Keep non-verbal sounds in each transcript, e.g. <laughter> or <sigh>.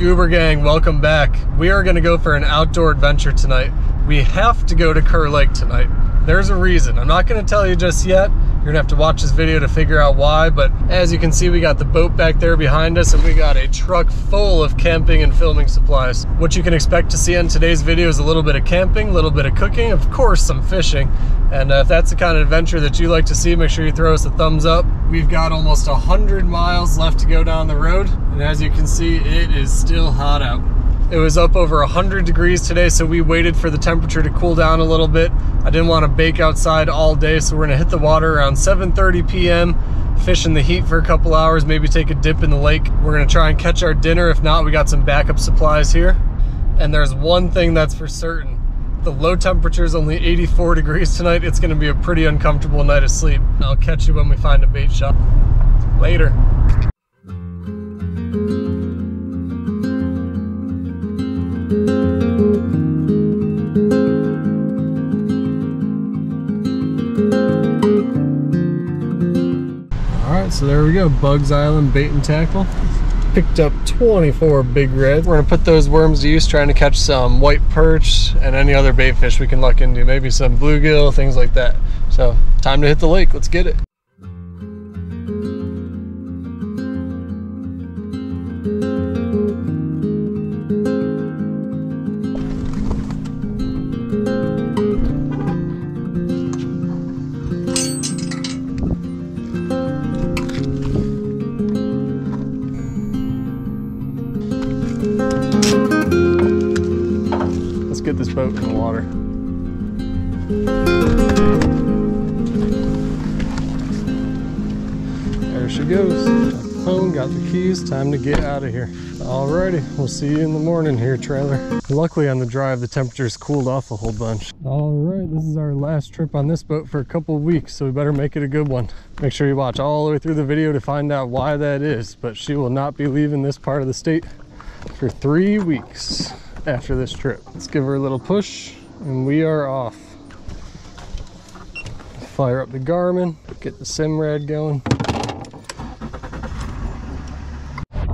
Goober Gang, welcome back. We are gonna go for an outdoor adventure tonight. We have to go to Kerr Lake tonight. There's a reason. I'm not gonna tell you just yet. You're gonna have to watch this video to figure out why, but as you can see, we got the boat back there behind us and we got a truck full of camping and filming supplies. What you can expect to see in today's video is a little bit of camping, a little bit of cooking, of course some fishing. And uh, if that's the kind of adventure that you like to see, make sure you throw us a thumbs up. We've got almost 100 miles left to go down the road. And as you can see, it is still hot out. It was up over 100 degrees today, so we waited for the temperature to cool down a little bit. I didn't want to bake outside all day, so we're gonna hit the water around 7.30 p.m., fish in the heat for a couple hours, maybe take a dip in the lake. We're gonna try and catch our dinner. If not, we got some backup supplies here. And there's one thing that's for certain. The low temperature is only 84 degrees tonight. It's gonna be a pretty uncomfortable night of sleep. I'll catch you when we find a bait shop. Later. There we go, Buggs Island bait and tackle. Picked up 24 big reds. We're gonna put those worms to use trying to catch some white perch and any other bait fish we can luck into, maybe some bluegill, things like that. So time to hit the lake, let's get it. Let's get this boat in the water. There she goes. Got Home, got the keys, time to get out of here. Alrighty, we'll see you in the morning here, trailer. Luckily on the drive, the temperature's cooled off a whole bunch. Alright, this is our last trip on this boat for a couple weeks, so we better make it a good one. Make sure you watch all the way through the video to find out why that is, but she will not be leaving this part of the state for three weeks after this trip. Let's give her a little push and we are off. Fire up the Garmin, get the Simrad going.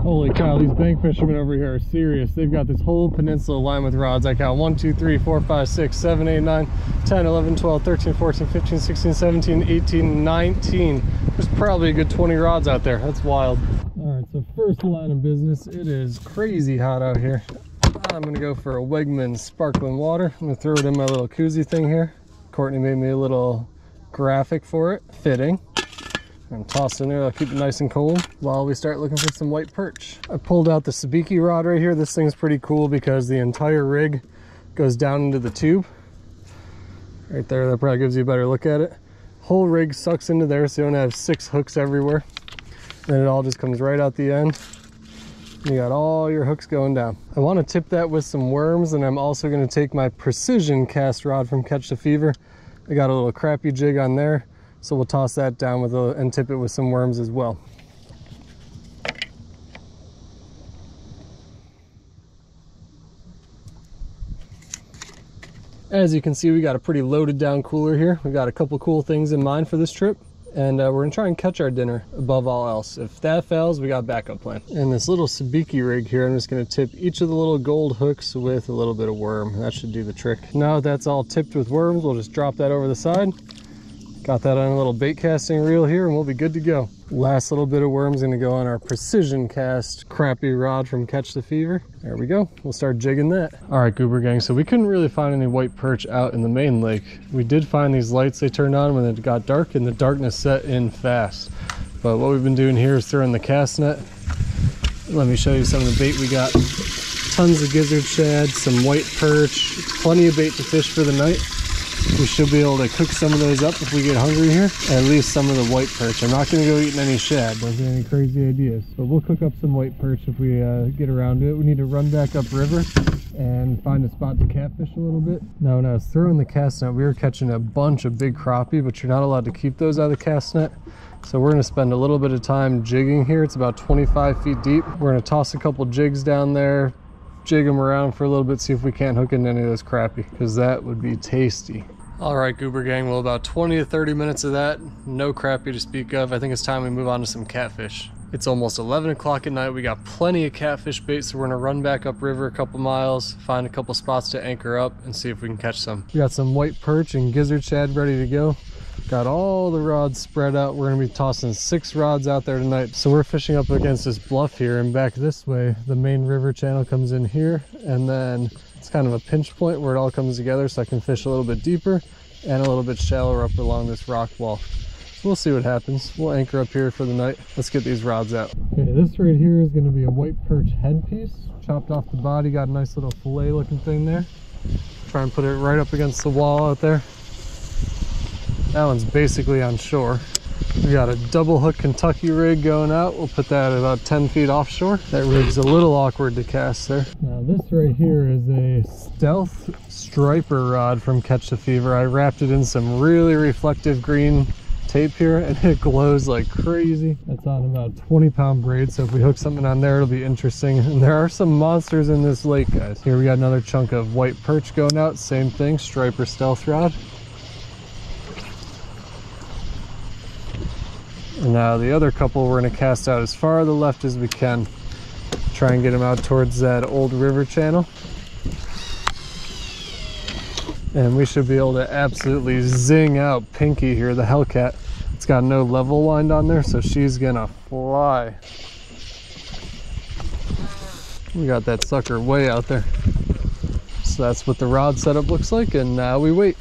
Holy cow, these bank fishermen over here are serious. They've got this whole peninsula lined with rods. I count 1, 2, 3, 4, 5, 6, 7, 8, 9, 10, 11, 12, 13, 14, 15, 16, 17, 18, 19. There's probably a good 20 rods out there. That's wild. All right, so first line of business, it is crazy hot out here. I'm gonna go for a Wegman sparkling water. I'm gonna throw it in my little koozie thing here. Courtney made me a little graphic for it, fitting. And toss in there, I'll keep it nice and cold while we start looking for some white perch. I pulled out the sabiki rod right here. This thing's pretty cool because the entire rig goes down into the tube. Right there, that probably gives you a better look at it. Whole rig sucks into there so you don't have six hooks everywhere. Then it all just comes right out the end. You got all your hooks going down. I want to tip that with some worms and I'm also going to take my precision cast rod from Catch the Fever. I got a little crappie jig on there. So we'll toss that down with a, and tip it with some worms as well. As you can see, we got a pretty loaded down cooler here. We got a couple cool things in mind for this trip and uh, we're gonna try and catch our dinner above all else. If that fails, we got backup plan. And this little sabiki rig here, I'm just gonna tip each of the little gold hooks with a little bit of worm. That should do the trick. Now that's all tipped with worms, we'll just drop that over the side. Got that on a little bait casting reel here and we'll be good to go. Last little bit of worm's gonna go on our precision cast crappie rod from Catch the Fever. There we go, we'll start jigging that. All right, Goober Gang, so we couldn't really find any white perch out in the main lake. We did find these lights they turned on when it got dark and the darkness set in fast. But what we've been doing here is throwing the cast net. Let me show you some of the bait we got. Tons of gizzard shad, some white perch, plenty of bait to fish for the night. We should be able to cook some of those up if we get hungry here. At least some of the white perch. I'm not going to go eating any shad. Don't get any crazy ideas. But we'll cook up some white perch if we uh, get around to it. We need to run back upriver and find a spot to catfish a little bit. Now, when I was throwing the cast net, we were catching a bunch of big crappie, but you're not allowed to keep those out of the cast net. So we're going to spend a little bit of time jigging here. It's about 25 feet deep. We're going to toss a couple jigs down there, jig them around for a little bit, see if we can't hook into any of those crappie, because that would be tasty. All right, Goober Gang, well, about 20 to 30 minutes of that, no crappie to speak of. I think it's time we move on to some catfish. It's almost 11 o'clock at night. We got plenty of catfish bait, so we're gonna run back upriver a couple miles, find a couple spots to anchor up, and see if we can catch some. We got some white perch and gizzard shad ready to go. Got all the rods spread out. We're gonna be tossing six rods out there tonight. So we're fishing up against this bluff here, and back this way, the main river channel comes in here, and then it's kind of a pinch point where it all comes together, so I can fish a little bit deeper and a little bit shallower up along this rock wall So we'll see what happens. We'll anchor up here for the night. Let's get these rods out. Okay, this right here is going to be a white perch headpiece. Chopped off the body, got a nice little fillet looking thing there. Try and put it right up against the wall out there. That one's basically on shore. We got a double hook Kentucky rig going out. We'll put that about 10 feet offshore. That rig's a little awkward to cast there. Now this right here is a stealth striper rod from Catch the Fever. I wrapped it in some really reflective green tape here and <laughs> it glows like crazy. It's on about 20 pound braid. So if we hook something on there, it'll be interesting. And there are some monsters in this lake, guys. Here we got another chunk of white perch going out. Same thing, striper stealth rod. Now the other couple we're gonna cast out as far to the left as we can. Try and get them out towards that old river channel and we should be able to absolutely zing out Pinky here, the Hellcat. It's got no level wind on there, so she's gonna fly. We got that sucker way out there. So that's what the rod setup looks like, and now we wait.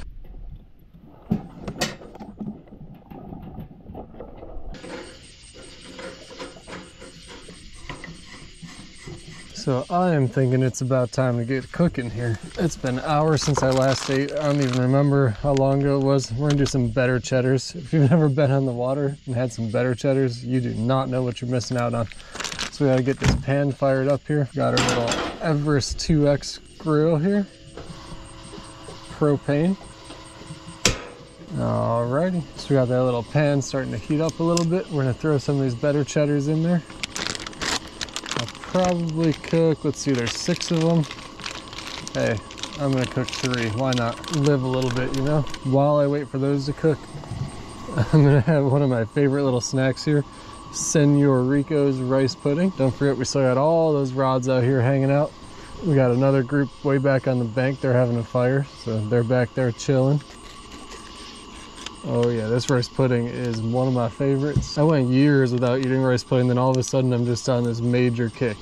So I am thinking it's about time to get cooking here. It's been hours since I last ate. I don't even remember how long ago it was. We're gonna do some better cheddars. If you've <laughs> never been on the water and had some better cheddars, you do not know what you're missing out on. So we gotta get this pan fired up here. Got our little Everest 2X grill here. Propane. Alrighty, so we got that little pan starting to heat up a little bit. We're gonna throw some of these better cheddars in there probably cook, let's see, there's six of them. Hey, I'm gonna cook three. Why not live a little bit, you know? While I wait for those to cook, <laughs> I'm gonna have one of my favorite little snacks here. Senor Rico's rice pudding. Don't forget, we still got all those rods out here hanging out. We got another group way back on the bank. They're having a fire, so they're back there chilling. Oh yeah, this rice pudding is one of my favorites. I went years without eating rice pudding, then all of a sudden I'm just on this major kick.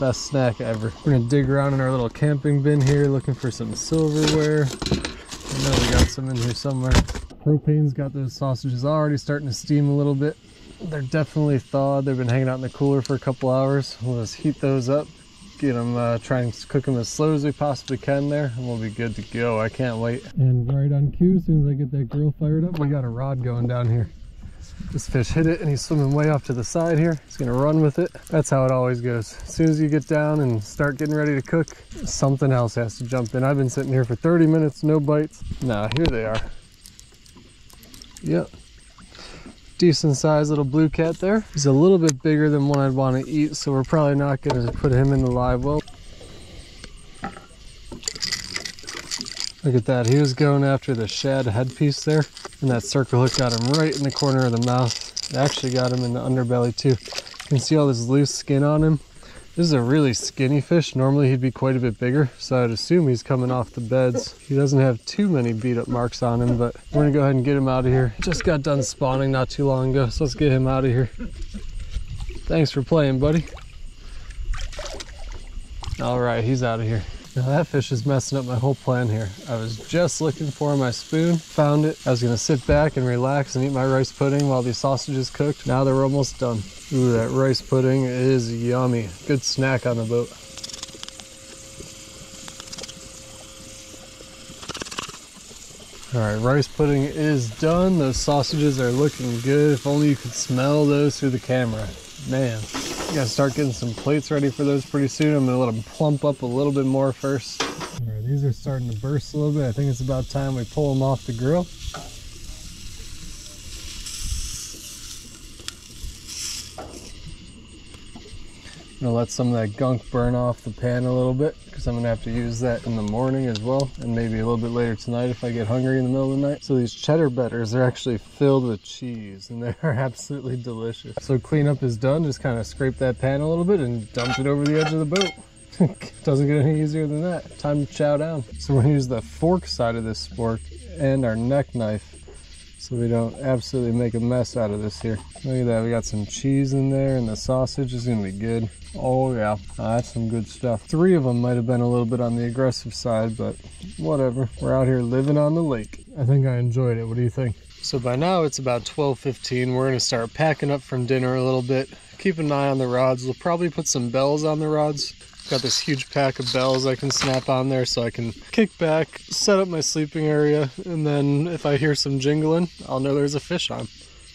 Best snack ever. We're gonna dig around in our little camping bin here looking for some silverware. I know we got some in here somewhere. Propane's got those sausages already starting to steam a little bit. They're definitely thawed. They've been hanging out in the cooler for a couple hours. We'll just heat those up get them, uh, try and cook them as slow as we possibly can there, and we'll be good to go. I can't wait. And right on cue, as soon as I get that grill fired up, we got a rod going down here. This fish hit it and he's swimming way off to the side here. He's gonna run with it. That's how it always goes. As soon as you get down and start getting ready to cook, something else has to jump in. I've been sitting here for 30 minutes, no bites. Now here they are. Yep, decent sized little blue cat there. He's a little bit bigger than one I'd want to eat, so we're probably not going to put him in the live well. Look at that, he was going after the shad headpiece there, and that circle hook got him right in the corner of the mouth. It actually got him in the underbelly too. You can see all this loose skin on him. This is a really skinny fish. Normally he'd be quite a bit bigger, so I'd assume he's coming off the beds. He doesn't have too many beat up marks on him, but we're gonna go ahead and get him out of here. Just got done spawning not too long ago, so let's get him out of here. Thanks for playing, buddy. All right, he's out of here. Now that fish is messing up my whole plan here. I was just looking for my spoon, found it. I was gonna sit back and relax and eat my rice pudding while these sausages cooked. Now they're almost done. Ooh, that rice pudding is yummy. Good snack on the boat. All right, rice pudding is done. Those sausages are looking good. If only you could smell those through the camera. Man, gotta start getting some plates ready for those pretty soon. I'm gonna let them plump up a little bit more first. All right, these are starting to burst a little bit. I think it's about time we pull them off the grill. Gonna let some of that gunk burn off the pan a little bit because I'm gonna have to use that in the morning as well and maybe a little bit later tonight if I get hungry in the middle of the night. So these cheddar betters are actually filled with cheese and <laughs> they are absolutely delicious. So cleanup is done, just kind of scrape that pan a little bit and dump it over the edge of the boat. <laughs> Doesn't get any easier than that. Time to chow down. So we're gonna use the fork side of this spork and our neck knife so we don't absolutely make a mess out of this here. Look at that, we got some cheese in there and the sausage is gonna be good. Oh yeah, oh, that's some good stuff. Three of them might have been a little bit on the aggressive side, but whatever. We're out here living on the lake. I think I enjoyed it. What do you think? So by now it's about 12.15. We're gonna start packing up from dinner a little bit. Keep an eye on the rods. We'll probably put some bells on the rods Got this huge pack of bells I can snap on there so I can kick back, set up my sleeping area, and then if I hear some jingling, I'll know there's a fish on.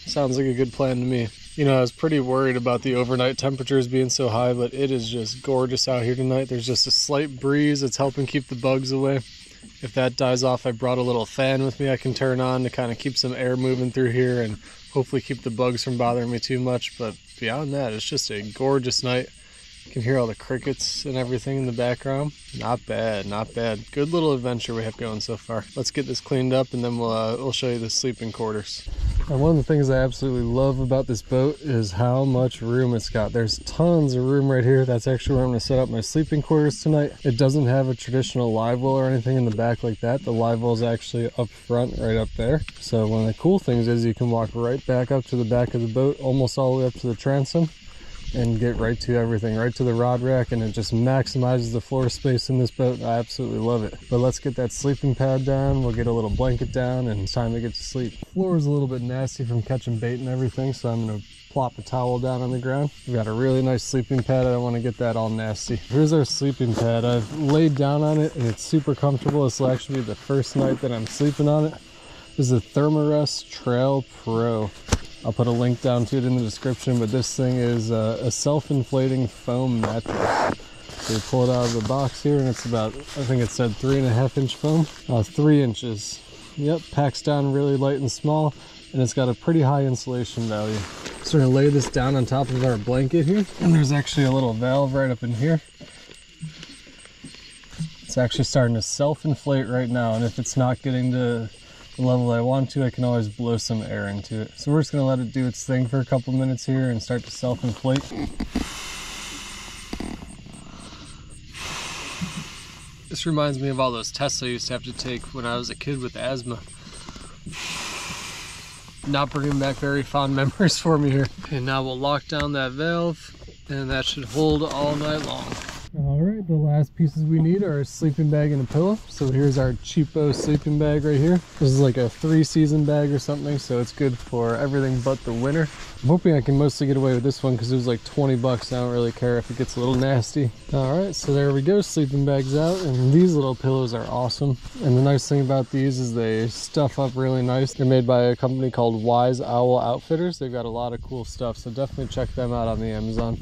Sounds like a good plan to me. You know, I was pretty worried about the overnight temperatures being so high, but it is just gorgeous out here tonight. There's just a slight breeze that's helping keep the bugs away. If that dies off, I brought a little fan with me I can turn on to kind of keep some air moving through here and hopefully keep the bugs from bothering me too much. But beyond that, it's just a gorgeous night. You can hear all the crickets and everything in the background. Not bad, not bad. Good little adventure we have going so far. Let's get this cleaned up and then we'll, uh, we'll show you the sleeping quarters. And one of the things I absolutely love about this boat is how much room it's got. There's tons of room right here. That's actually where I'm gonna set up my sleeping quarters tonight. It doesn't have a traditional live well or anything in the back like that. The live well is actually up front, right up there. So one of the cool things is you can walk right back up to the back of the boat, almost all the way up to the transom and get right to everything, right to the rod rack, and it just maximizes the floor space in this boat. I absolutely love it. But let's get that sleeping pad down. We'll get a little blanket down, and it's time to get to sleep. The floor is a little bit nasty from catching bait and everything, so I'm gonna plop a towel down on the ground. We've got a really nice sleeping pad. I don't want to get that all nasty. Here's our sleeping pad. I've laid down on it and it's super comfortable. This will actually be the first night that I'm sleeping on it. This is a Thermarest Trail Pro. I'll put a link down to it in the description, but this thing is a, a self-inflating foam mattress. So you pull it out of the box here and it's about, I think it said three and a half inch foam, uh, three inches. Yep, packs down really light and small, and it's got a pretty high insulation value. So we're gonna lay this down on top of our blanket here, and there's actually a little valve right up in here. It's actually starting to self-inflate right now, and if it's not getting to the level I want to, I can always blow some air into it. So we're just gonna let it do its thing for a couple minutes here and start to self-inflate. This reminds me of all those tests I used to have to take when I was a kid with asthma. Not bringing back very fond <laughs> memories for me here. And now we'll lock down that valve and that should hold all night long. All right, the last pieces we need are a sleeping bag and a pillow. So here's our cheapo sleeping bag right here. This is like a three season bag or something, so it's good for everything but the winter. I'm hoping I can mostly get away with this one because it was like 20 bucks. I don't really care if it gets a little nasty. All right, so there we go, sleeping bags out. And these little pillows are awesome. And the nice thing about these is they stuff up really nice. They're made by a company called Wise Owl Outfitters. They've got a lot of cool stuff, so definitely check them out on the Amazon.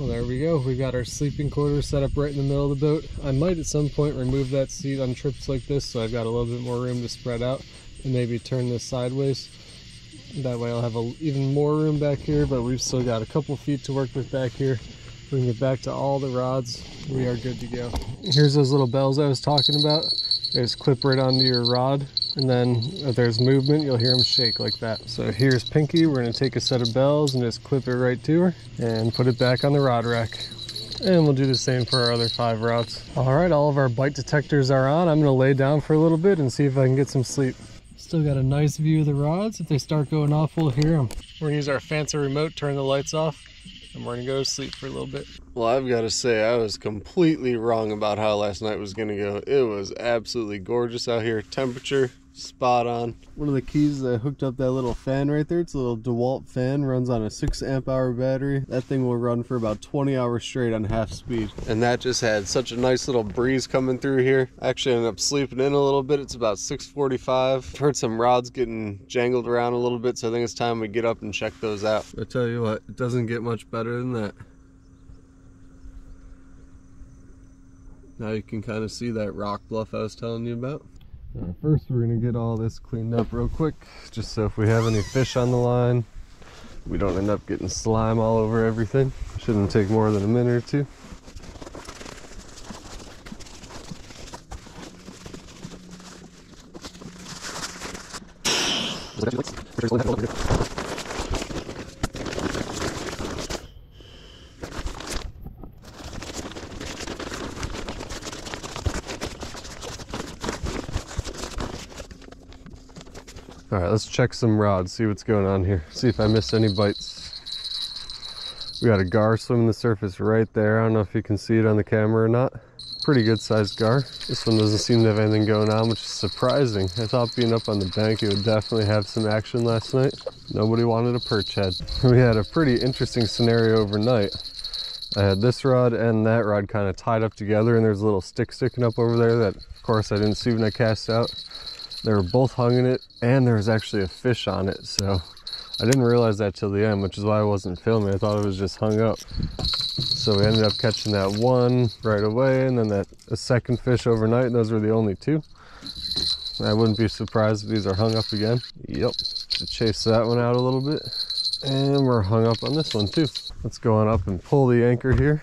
Well, there we go. We've got our sleeping quarters set up right in the middle of the boat. I might at some point remove that seat on trips like this so I've got a little bit more room to spread out and maybe turn this sideways. That way I'll have a, even more room back here, but we've still got a couple feet to work with back here. We can get back to all the rods. We are good to go. Here's those little bells I was talking about. They just clip right onto your rod and then if there's movement. You'll hear them shake like that. So here's pinky. We're going to take a set of bells and just clip it right to her and put it back on the rod rack. And we'll do the same for our other five rods. All right all of our bite detectors are on. I'm going to lay down for a little bit and see if i can get some sleep. Still got a nice view of the rods. If they start going off we'll hear them we're to use our fancy remote turn the lights off and we're gonna go to sleep for a little bit. Well, I've got to say, I was completely wrong about how last night was gonna go. It was absolutely gorgeous out here. Temperature spot on. One of the keys I hooked up that little fan right there. It's a little DeWalt fan, runs on a six amp hour battery. That thing will run for about 20 hours straight on half speed. And that just had such a nice little breeze coming through here. I actually ended up sleeping in a little bit. It's about 645. Heard some rods getting jangled around a little bit, so I think it's time we get up and check those out. I tell you what, it doesn't get much better than that. Now you can kind of see that rock bluff I was telling you about. Right, first we're gonna get all this cleaned up real quick, just so if we have any fish on the line, We don't end up getting slime all over everything. Shouldn't take more than a minute or two. Let's check some rods, see what's going on here. See if I missed any bites. We got a gar swimming the surface right there. I don't know if you can see it on the camera or not. Pretty good sized gar. This one doesn't seem to have anything going on, which is surprising. I thought being up on the bank, it would definitely have some action last night. Nobody wanted a perch head. <laughs> We had a pretty interesting scenario overnight. I had this rod and that rod kind of tied up together and there's a little stick sticking up over there that of course I didn't see when I cast out. They were both hung in it and there was actually a fish on it. So I didn't realize that till the end, which is why I wasn't filming. I thought it was just hung up. So we ended up catching that one right away and then that a second fish overnight. Those were the only two. I wouldn't be surprised if these are hung up again. Yep. To chase that one out a little bit. And we're hung up on this one too. Let's go on up and pull the anchor here.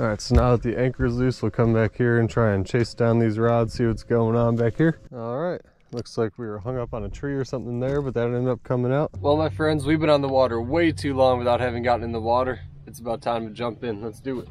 All right, so now that the anchor is loose, we'll come back here and try and chase down these rods, see what's going on back here. All right, looks like we were hung up on a tree or something there, but that ended up coming out. Well, my friends, we've been on the water way too long without having gotten in the water. It's about time to jump in. Let's do it.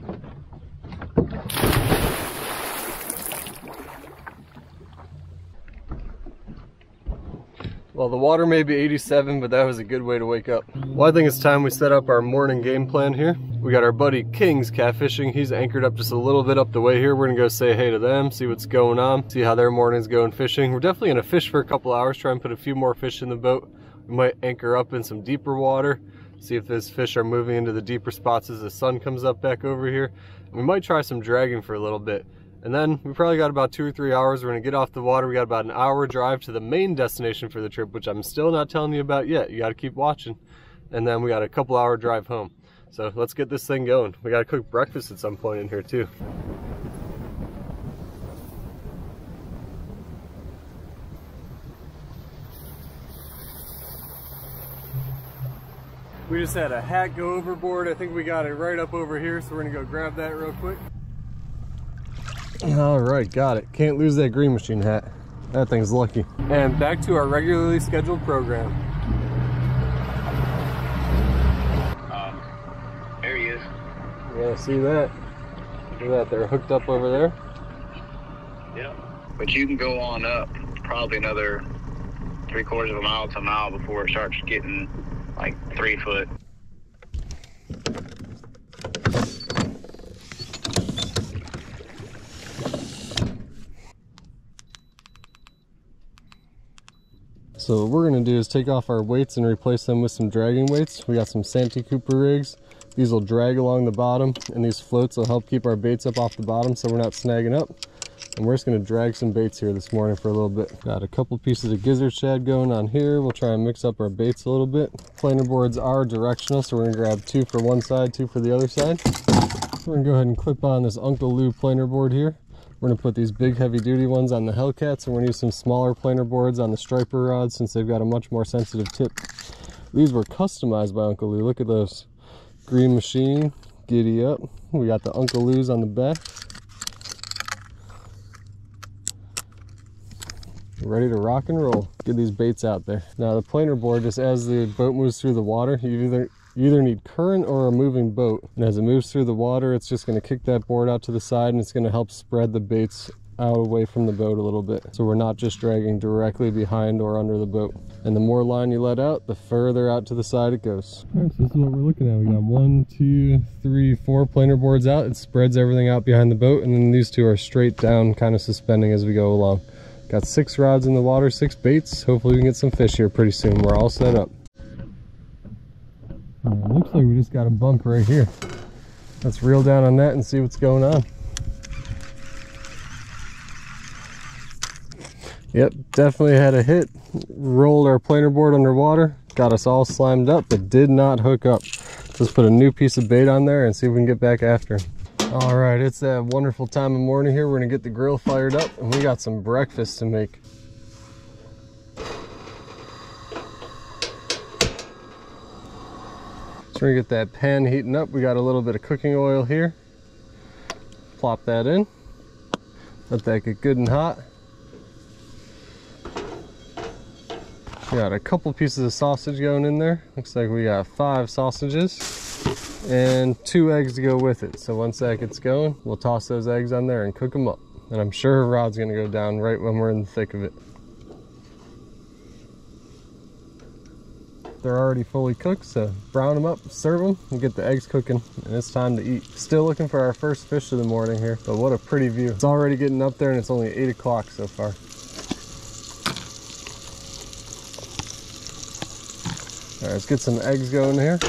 Well, the water may be 87, but that was a good way to wake up. Well, I think it's time we set up our morning game plan here. We got our buddy King's catfishing. He's anchored up just a little bit up the way here. We're gonna go say hey to them, see what's going on, see how their morning's going fishing. We're definitely gonna fish for a couple hours, try and put a few more fish in the boat. We might anchor up in some deeper water, see if those fish are moving into the deeper spots as the sun comes up back over here. We might try some dragging for a little bit. And then we probably got about two or three hours. We're gonna get off the water. We got about an hour drive to the main destination for the trip, which I'm still not telling you about yet. You gotta keep watching. And then we got a couple hour drive home. So let's get this thing going. We gotta cook breakfast at some point in here too. We just had a hat go overboard. I think we got it right up over here, so we're gonna go grab that real quick. All right, got it. Can't lose that green machine hat. That thing's lucky. And back to our regularly scheduled program. Um, there he is. Yeah, see that? Look at that, they're hooked up over there. Yep. But you can go on up probably another three quarters of a mile to a mile before it starts getting like three foot. So what we're gonna do is take off our weights and replace them with some dragging weights. We got some Santee Cooper rigs. These will drag along the bottom and these floats will help keep our baits up off the bottom so we're not snagging up. And we're just gonna drag some baits here this morning for a little bit. Got a couple pieces of gizzard shad going on here. We'll try and mix up our baits a little bit. Planer boards are directional, so we're gonna grab two for one side, two for the other side. We're gonna go ahead and clip on this Uncle Lou planer board here. We're gonna put these big heavy duty ones on the Hellcats and we're gonna use some smaller planer boards on the striper rods since they've got a much more sensitive tip. These were customized by Uncle Lou. Look at those. Green machine, giddy up. We got the Uncle Lou's on the back. Ready to rock and roll. Get these baits out there. Now the planer board, just as the boat moves through the water, you either you either need current or a moving boat. And as it moves through the water, it's just gonna kick that board out to the side and it's gonna help spread the baits out away from the boat a little bit. So we're not just dragging directly behind or under the boat. And the more line you let out, the further out to the side it goes. All right, so this is what we're looking at. We got one, two, three, four planer boards out. It spreads everything out behind the boat. And then these two are straight down, kind of suspending as we go along. Got six rods in the water, six baits. Hopefully we can get some fish here pretty soon. We're all set up. Looks like we just got a bump right here. Let's reel down on that and see what's going on. Yep, definitely had a hit. Rolled our planer board underwater, got us all slimed up, but did not hook up. Let's put a new piece of bait on there and see if we can get back after. All right, it's that wonderful time of morning here. We're gonna get the grill fired up and we got some breakfast to make. We're gonna get that pan heating up. We got a little bit of cooking oil here. Plop that in. Let that get good and hot. Got a couple pieces of sausage going in there. Looks like we got five sausages and two eggs to go with it. So once that gets going, we'll toss those eggs on there and cook them up. And I'm sure Rod's gonna go down right when we're in the thick of it. They're already fully cooked, so brown them up, serve them, and get the eggs cooking, and it's time to eat. Still looking for our first fish of the morning here, but what a pretty view. It's already getting up there and it's only 8 o'clock so far. All right, let's get some eggs going here.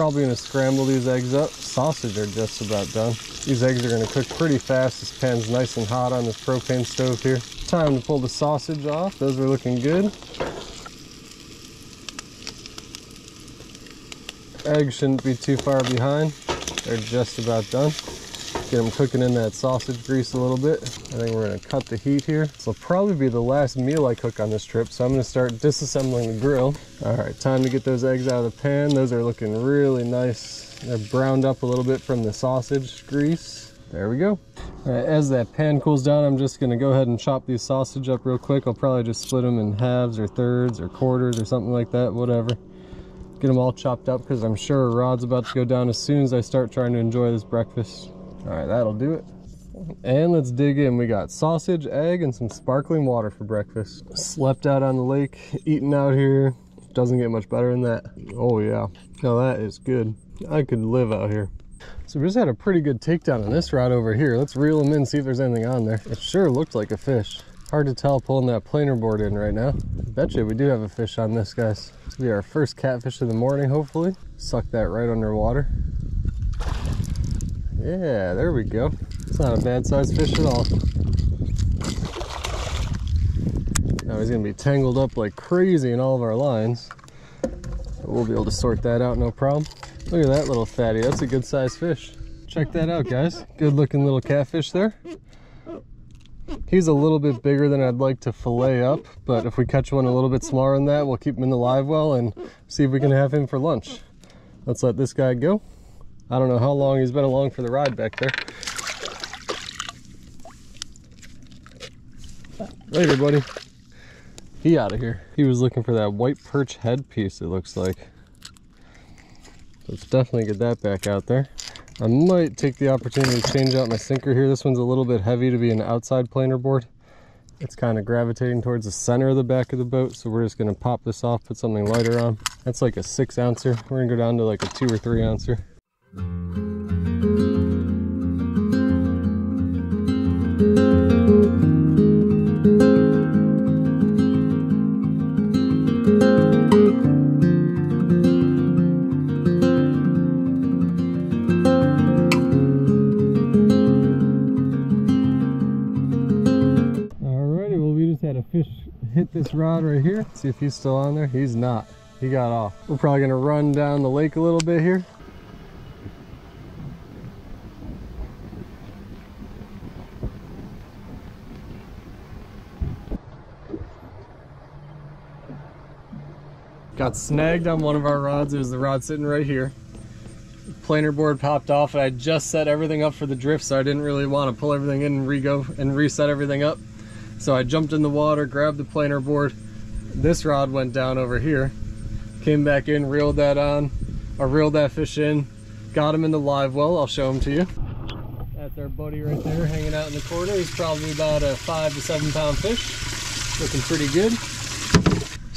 Probably gonna scramble these eggs up. Sausage are just about done. These eggs are gonna cook pretty fast. This pan's nice and hot on this propane stove here. Time to pull the sausage off. Those are looking good. Eggs shouldn't be too far behind. They're just about done. Get them cooking in that sausage grease a little bit. I think we're gonna cut the heat here. This will probably be the last meal I cook on this trip, so I'm gonna start disassembling the grill. All right, time to get those eggs out of the pan. Those are looking really nice. They're browned up a little bit from the sausage grease. There we go. All right, as that pan cools down, I'm just gonna go ahead and chop these sausage up real quick. I'll probably just split them in halves or thirds or quarters or something like that, whatever. Get them all chopped up because I'm sure Rod's about to go down as soon as I start trying to enjoy this breakfast. All right, that'll do it. And let's dig in. We got sausage, egg, and some sparkling water for breakfast. Slept out on the lake, eating out here. Doesn't get much better than that. Oh yeah, now that is good. I could live out here. So we just had a pretty good takedown on this rod over here. Let's reel them in, see if there's anything on there. It sure looked like a fish. Hard to tell pulling that planer board in right now. Bet you we do have a fish on this, guys. This will be our first catfish of the morning, hopefully. Suck that right underwater. Yeah, there we go. It's not a bad sized fish at all. Now he's gonna be tangled up like crazy in all of our lines. But we'll be able to sort that out, no problem. Look at that little fatty, that's a good sized fish. Check that out, guys. Good looking little catfish there. He's a little bit bigger than I'd like to fillet up, but if we catch one a little bit smaller than that, we'll keep him in the live well and see if we can have him for lunch. Let's let this guy go. I don't know how long he's been along for the ride back there. Later, buddy. He out of here. He was looking for that white perch headpiece, it looks like. Let's definitely get that back out there. I might take the opportunity to change out my sinker here. This one's a little bit heavy to be an outside planer board. It's kind of gravitating towards the center of the back of the boat, so we're just gonna pop this off, put something lighter on. That's like a six ouncer. We're gonna go down to like a two or three ouncer. Alrighty, well we just had a fish hit this rod right here. See if he's still on there. He's not. He got off. We're probably gonna run down the lake a little bit here. Got snagged on one of our rods. It was the rod sitting right here. Planer board popped off and I just set everything up for the drift so I didn't really want to pull everything in and re-go and reset everything up. So I jumped in the water, grabbed the planer board. This rod went down over here. Came back in, reeled that on, or reeled that fish in. Got him in the live well, I'll show him to you. That's our buddy right there hanging out in the corner. He's probably about a five to seven pound fish. Looking pretty good.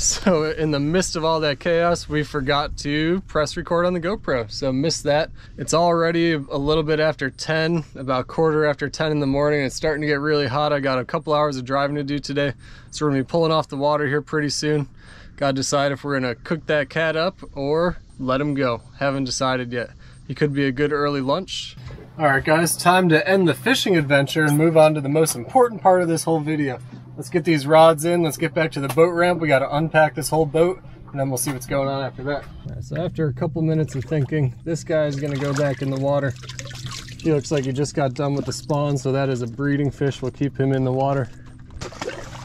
<laughs> So in the midst of all that chaos, we forgot to press record on the GoPro. So missed that. It's already a little bit after 10, about quarter after 10 in the morning. It's starting to get really hot. I got a couple hours of driving to do today. So we're gonna be pulling off the water here pretty soon. Gotta decide if we're gonna cook that cat up or let him go. Haven't decided yet. He could be a good early lunch. All right guys, time to end the fishing adventure and move on to the most important part of this whole video. Let's get these rods in. Let's get back to the boat ramp. We got to unpack this whole boat, and then we'll see what's going on after that. so after a couple minutes of thinking, this guy is gonna go back in the water. He looks like he just got done with the spawn, so that is a breeding fish. We'll keep him in the water.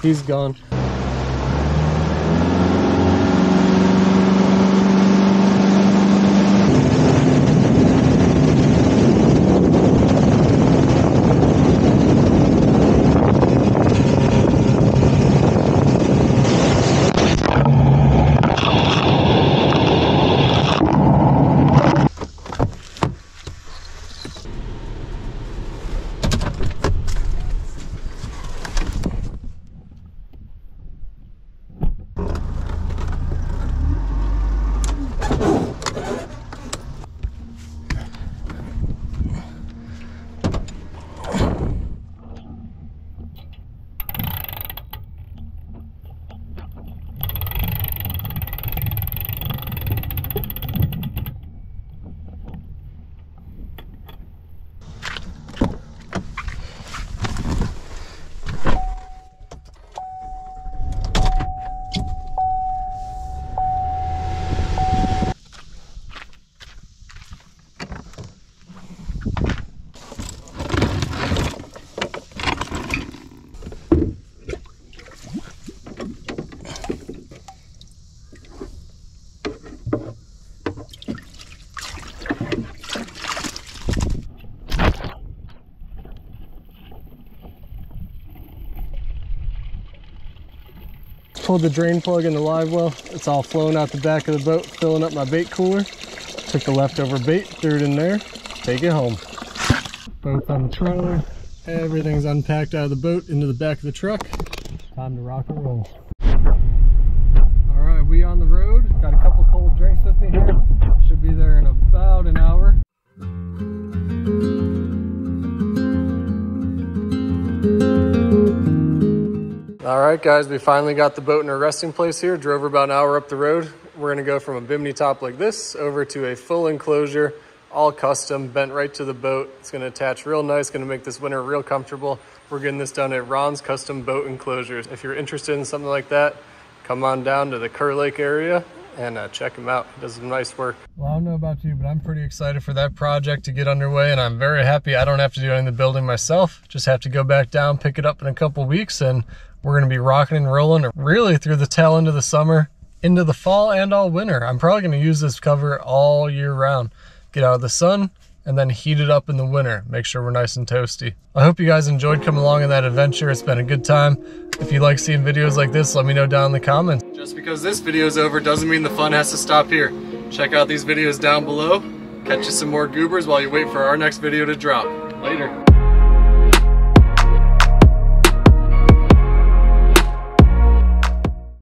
He's gone. Pulled the drain plug in the live well. It's all flowing out the back of the boat, filling up my bait cooler. Took the leftover bait, threw it in there, take it home. Boat's on the trailer. Everything's unpacked out of the boat into the back of the truck. Time to rock and roll. Right, guys, we finally got the boat in our resting place here. Drove about an hour up the road. We're gonna go from a bimini top like this over to a full enclosure, all custom, bent right to the boat. It's gonna attach real nice, gonna make this winter real comfortable. We're getting this done at Ron's Custom Boat Enclosures. If you're interested in something like that, come on down to the Kerr Lake area and uh, check him out. He does some nice work. Well, I don't know about you, but I'm pretty excited for that project to get underway, and I'm very happy I don't have to do any of the building myself. Just have to go back down, pick it up in a couple weeks, and we're going to be rocking and rolling really through the tail end of the summer, into the fall and all winter. I'm probably going to use this cover all year round. Get out of the sun and then heat it up in the winter. Make sure we're nice and toasty. I hope you guys enjoyed coming along in that adventure. It's been a good time. If you like seeing videos like this, let me know down in the comments. Just because this video is over doesn't mean the fun has to stop here. Check out these videos down below. Catch you some more goobers while you wait for our next video to drop. Later.